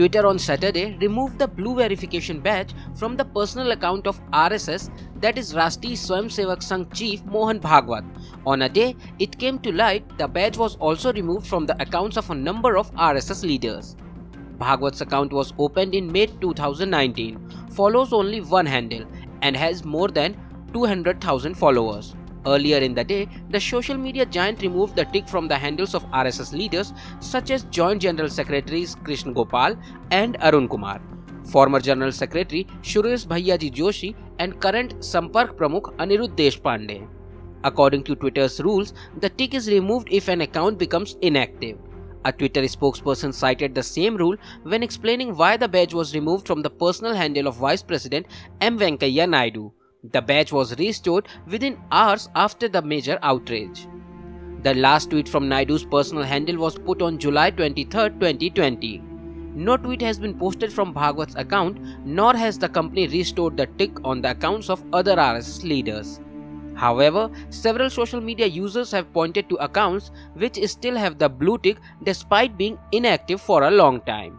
Twitter on Saturday removed the blue verification badge from the personal account of RSS, that is Rashtriya Swayamsevak Sangh chief Mohan Bhagwat. On a day, it came to light the badge was also removed from the accounts of a number of RSS leaders. Bhagwat's account was opened in May 2019, follows only one handle, and has more than 200,000 followers. Earlier in the day, the social media giant removed the tick from the handles of RSS leaders such as Joint General Secretaries Krishna Gopal and Arun Kumar, former General Secretary Suresh Bhaiyaji Joshi, and current Sampark Pramukh Anirudh Deshpande. According to Twitter's rules, the tick is removed if an account becomes inactive. A Twitter spokesperson cited the same rule when explaining why the badge was removed from the personal handle of Vice President M. Venkaiah Naidu. The badge was restored within hours after the major outrage. The last tweet from Naidu's personal handle was put on July 23, 2020. No tweet has been posted from Bhagwat's account, nor has the company restored the tick on the accounts of other RSS leaders. However, several social media users have pointed to accounts which still have the blue tick despite being inactive for a long time.